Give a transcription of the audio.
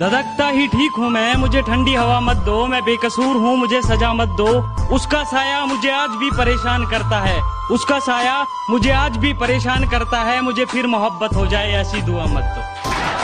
धधकता ही ठीक हूँ मैं, मुझे ठंडी हवा मत दो, मैं बेकसूर हूँ, मुझे सजा मत दो। उसका साया मुझे आज भी परेशान करता है, उसका साया मुझे आज भी परेशान करता है, मुझे फिर मोहब्बत हो जाए, ऐसी दुआ मत दो।